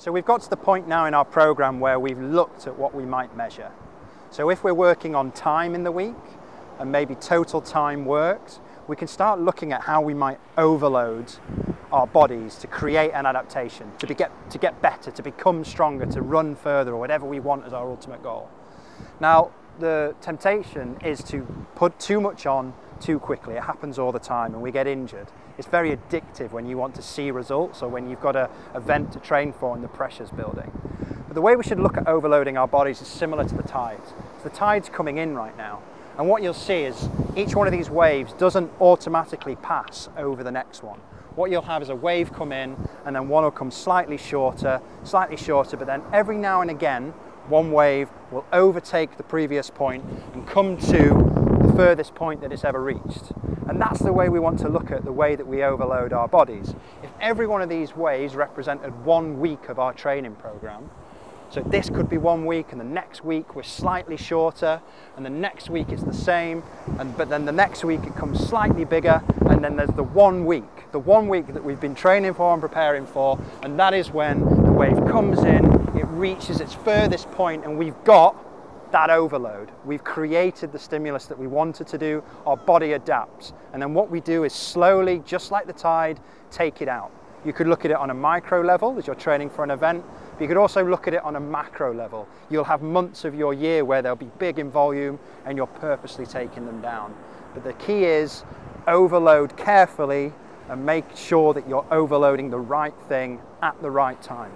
So we've got to the point now in our program where we've looked at what we might measure. So if we're working on time in the week and maybe total time worked, we can start looking at how we might overload our bodies to create an adaptation, to, be get, to get better, to become stronger, to run further, or whatever we want as our ultimate goal. Now, the temptation is to put too much on too quickly. It happens all the time and we get injured. It's very addictive when you want to see results or when you've got an event to train for and the pressure's building. But the way we should look at overloading our bodies is similar to the tides. So the tide's coming in right now. And what you'll see is each one of these waves doesn't automatically pass over the next one. What you'll have is a wave come in and then one will come slightly shorter, slightly shorter, but then every now and again, one wave will overtake the previous point and come to the furthest point that it's ever reached. And that's the way we want to look at the way that we overload our bodies. If every one of these waves represented one week of our training program, so this could be one week and the next week we're slightly shorter and the next week it's the same and but then the next week it comes slightly bigger and then there's the one week, the one week that we've been training for and preparing for and that is when the wave comes in, it reaches its furthest point and we've got that overload. We've created the stimulus that we wanted to do, our body adapts. And then what we do is slowly, just like the tide, take it out. You could look at it on a micro level as you're training for an event, but you could also look at it on a macro level. You'll have months of your year where they'll be big in volume and you're purposely taking them down. But the key is overload carefully and make sure that you're overloading the right thing at the right time.